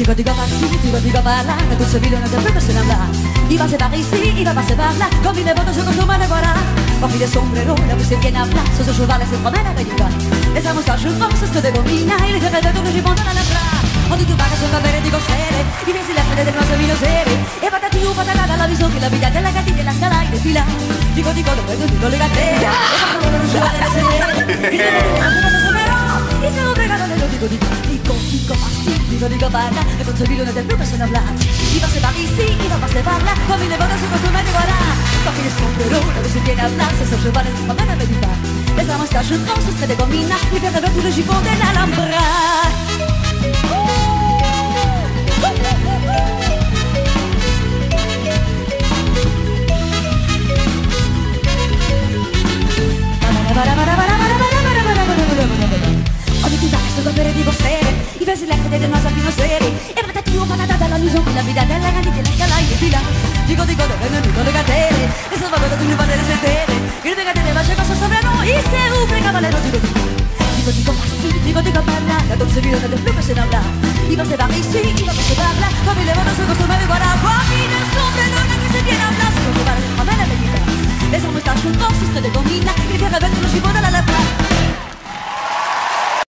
La que se va passer par ici, il va passer par là, comme il est bon, je consomme, le voilà. Profile sombrero, la ce cheval, se promène avec du. Et sa moustache grosse, ce de gomina, il est fait de monte à la plat. On dit tout va, sono bene, digo sere, i mesi la fede del nostro vino. E patati u patata dalla viso che la vita della gattina e la scala in fila. Dico, gattere, e fatto non ci vuole le sedere. Il e se lo pregano nello dico, dico, dico, dico, ma sì, dico, dico, parla, e con suo del blu che se ne habla. I va se parli, sì, i va se parla, come le bodas su questo medio guarda. Coffee de sombrero, la se viene a hablar, se se cheval, se va bene, vedi pas. Les amants cachent trop, ce serait des gomines, les faire de tout le jupon de l'Alhambra. cadere ma sapino seri E patatino patata la misura la vita della candida la scala in fila. Dico dico dove non dico le cadere E salvato tu mi padre sedere Il mio cadere va scegliere sopra noi Se un precavallero di lo digo, digo así, digo, digo para La dulce vida de plumas se habla Y no se va, y sí, y no se habla Con mi levano soy costumbre de guaragua Y no sobre lo que se viene a hablar. Solo que vale, a ver la medida Esa muestra su voz, usted de domina. Y que rebelde